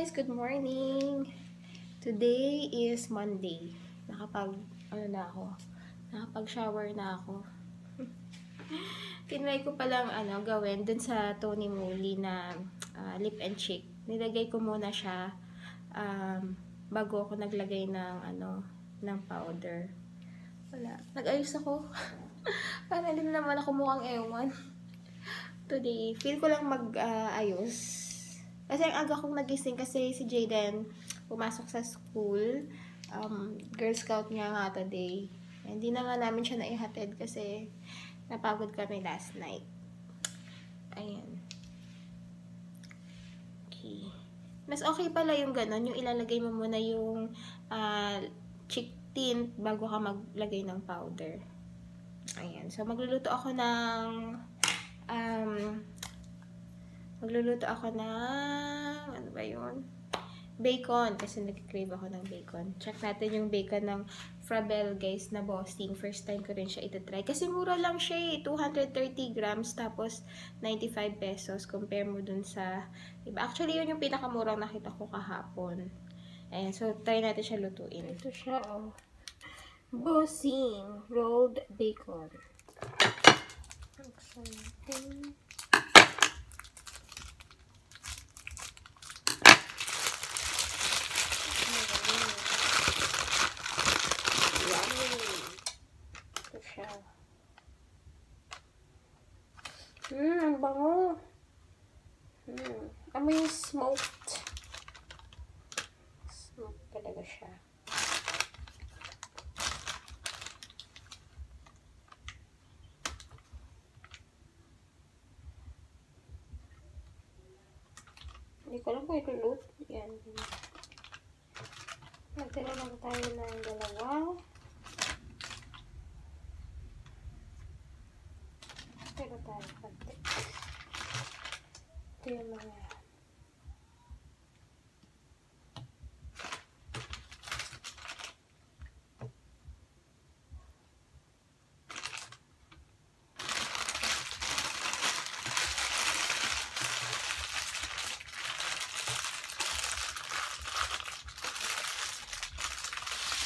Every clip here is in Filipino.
guys! Good morning! Today is Monday. Nakapag, ano na ako, nakapag-shower na ako. Tinry ko palang ano, gawin dun sa Tony Moly na uh, lip and cheek. Nilagay ko muna siya um, bago ako naglagay ng ano, ng powder. Wala. Nag-ayos ako. Para din naman ako mukhang ewan. Today, feel ko lang mag-ayos. Uh, kasi ang aga kong nagising kasi si Jaden pumasok sa school. Um, Girl Scout nga nga today. Hindi na nga namin siya naihatid kasi napagod kami last night. Ayan. Okay. Mas okay pala yung ganon, yung ilalagay mo muna yung uh, cheek tint bago ka maglagay ng powder. Ayan. So, magluluto ako ng um, Magluluto ako ng, ano ba yun? Bacon. Kasi nag-crave ako ng bacon. Check natin yung bacon ng Frabel, guys, na bossing. First time ko rin siya itatry. Kasi mura lang siya eh. 230 grams, tapos 95 pesos. Compare mo dun sa iba. Actually, yun yung pinakamurang nakita ko kahapon. Ayan, so try natin siya lutuin. Ito siya, oh. Bossing rolled bacon. Exciting. Amoy smoked. Smoked talaga siya. Hindi ko alam kung ito loot. Yan. Nagtira lang tayo ng dalawa. Pero tayo. Ito yung mga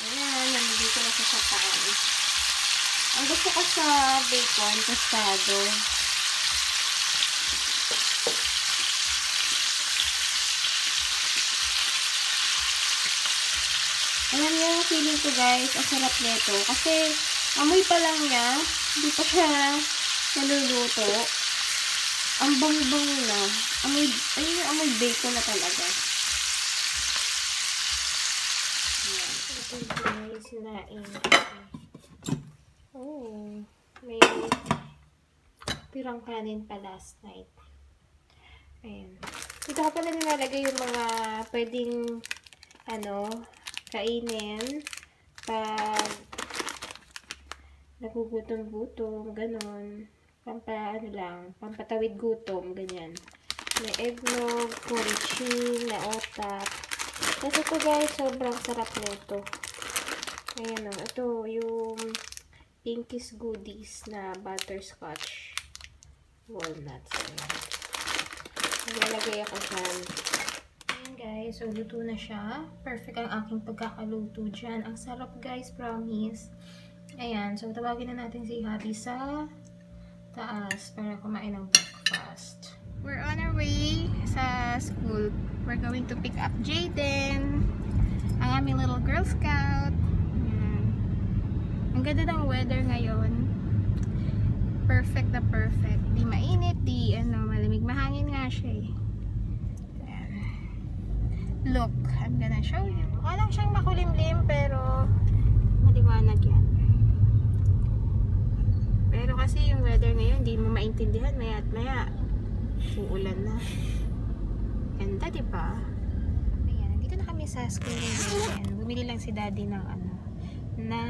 Ayan, nandito na sa sapaw. Ang gusto ko sa bacon, tostado. Alam niyo feeling ko guys, ang sarap nito. Kasi amoy pa lang niya, hindi pa siya naluluto. Ang bango-bango na. Amoy, ayun yung amoy bacon na talaga. Ayan. Ito guys, nain. Oh, may tirang kanin pa last night. Ayan. Dito ko pala nilalagay yung mga pwedeng ano, kainin pag nagugutom-gutom, ganon. Pampa, ano lang, pampatawid gutom, ganyan. May eggnog, curry na otak. Kasi ito guys, sobrang sarap nito. Ayan o, ito yung Pinkies Goodies na butterscotch walnuts. Ayan. Nalalagay ako dyan. Ayan guys, so luto na siya. Perfect ang aking pagkakaluto dyan. Ang sarap guys, promise. Ayan, so tawagin na natin si Happy sa taas para kumain ng breakfast. We're on our way sa school. We're going to pick up Jaden, ang aming little Girl Scout. Ang ganda ng weather ngayon. Perfect na perfect. Di mainit, di ano, malamig. Mahangin nga siya eh. Look, I'm gonna show you. Walang siyang makulimlim pero maliwanag yan. Pero kasi yung weather ngayon, hindi mo maintindihan maya at maya. Uulan na. Ganda, di ba? Ayan, nandito na kami sa school. Bumili lang si daddy ng ano, ng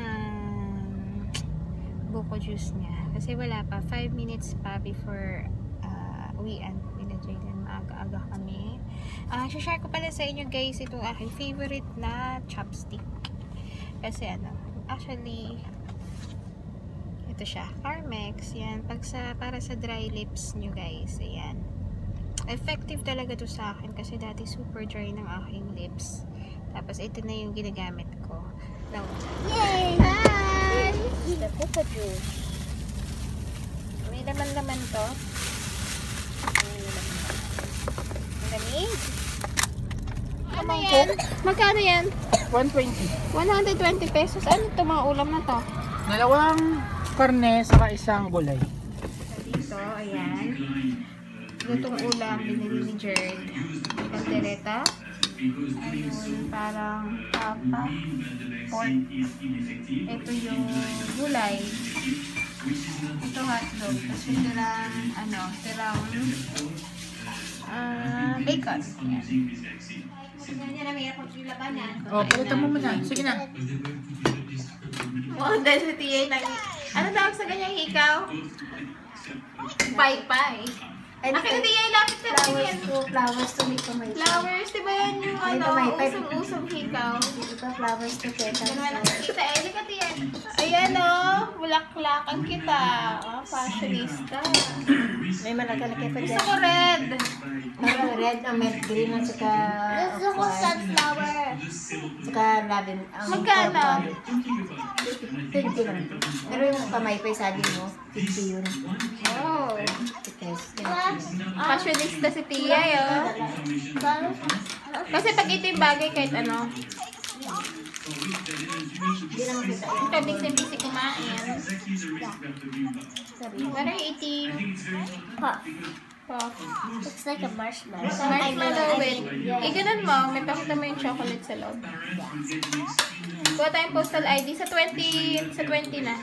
buko juice niya. Kasi wala pa, 5 minutes pa before uh, uwian nila Jayden. Maaga-aga kami. Uh, share ko pala sa inyo guys, itong aking favorite na chopstick. Kasi ano, actually, ito siya, Carmex. Yan, pag sa, para sa dry lips nyo guys. Ayan. effective talaga to sa akin kasi dati super dry ng aking lips. Tapos ito na yung ginagamit ko. Now, Yay! Hi! The Coca Juice. May laman-laman to. May laman-laman. Ang lamig. Ano yan? Magkano yan? 120. 120 pesos. Ano to mga ulam na to? Dalawang karne saka isang gulay. Dito, ayan. Lutong ulam, binili ni Jared. Kaldereta. Ayun, parang papa. Pork. Ito yung gulay. Ito hotdog. Tapos ito lang, ano, tirang ah bacon. Oh, palitan mo muna. Sige na. Oh, dahil sa tiya lang. Ano tawag sa ganyang hikaw? Pay-pay. Ano Akin na tiya, lapit na Flowers yan. to, flowers to make kamay. Flowers, di ba yan yung ano, pamay-pay. usong-usong hikaw? Ito, flowers to petals. Ganun na nakikita. Eh, lika tiya. Ayan o, bulaklakan kita. Oh, fashionista. May malaka na kepa Gusto ko red. Parang red, ang met green, at saka... Gusto ko sunflower. Saka lavin. Ang Magkano? purple. 50 lang. Pero yung pamaypay sabi mo, 50 yun. Oh. Test. Fashionista si Tia yun. Kasi pag ito yung bagay kahit ano. Ang tabing sa busy kumain. Sabi. What are you eating? Puff. Puff. Looks like a marshmallow. Marshmallow with... Eh, ganun mo. May pakita mo yung chocolate sa loob. Kuha tayong postal ID sa 20... Sa 20 na.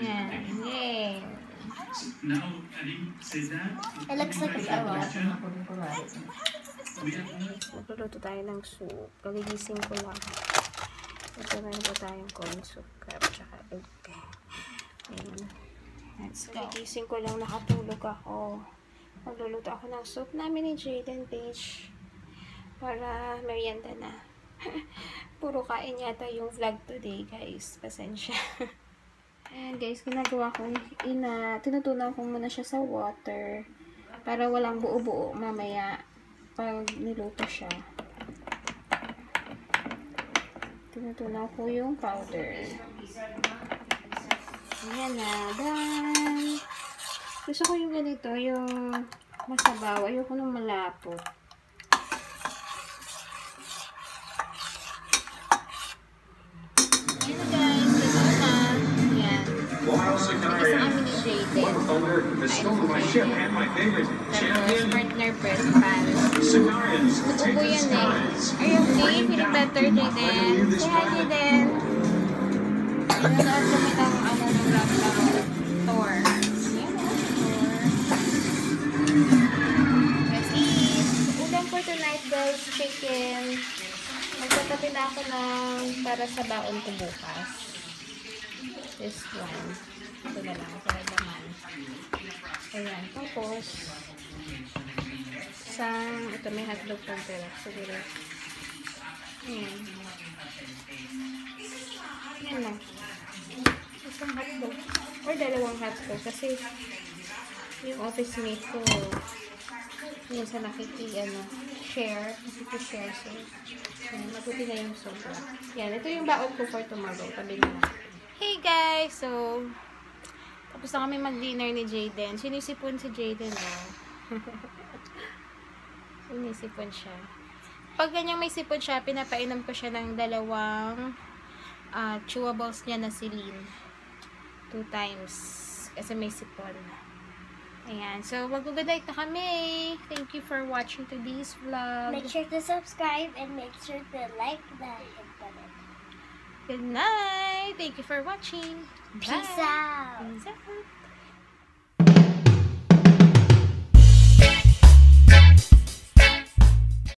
Yan. Yay. It looks like a flower. Magluluto tayo ng soup. Kagigising ko lang. Ito meron po tayong corn soup. Crab, tsaka egg. Let's go. Kagigising ko lang nakatulog ako. Magluluto ako ng soup namin ni Jaden Page. Para merienda na. Puro kain yata yung vlog today, guys. Pasensya. Ayan, guys. Ginagawa ko. Ina, tinutunan ko muna siya sa water. Para walang buo-buo mamaya pag niluto siya. Tinutunaw ko yung powder. Ayan na. Done. Gusto ko yung ganito, yung masabaw. Ayoko nung malapot. Ayan na guys. Ito na. Ayan. Ito sa amin ni Jaden. Tapos partner press pan. Ubo yan eh. Are you okay? Feel better, Jaden? Say hi, Jaden. Nanonood kami ng ano ng vlog Thor. Let's eat. Ulam for. Chicken. Magtatabi na ako ng para sa baon ko bukas. This one. Ito na lang. Para naman. Ayan. Tapos, isang, ito may hotdog pang pera. Siguro. Ayan. Ayan lang. Isang hotdog. Or dalawang hotdog. Kasi, yung office mate ko, minsan nakiki, ano, share. Nakiki-share. So, ayan, mabuti na yung sobra. Yan. Ito yung baon ko for tomorrow. Tabi na. Hey guys! So, tapos na kami mag-dinner ni Jaden. Sinisipon si Jaden, oh. Sinisipon siya. Pag ganyang may sipon siya, pinapainom ko siya ng dalawang ah, chewables niya na silin. Two times. Kasi may sipon. Ayan. So, mag-good night na kami. Thank you for watching today's vlog. Make sure to subscribe and make sure to like the hit button. Good night. Thank you for watching. Peace out. Peace out.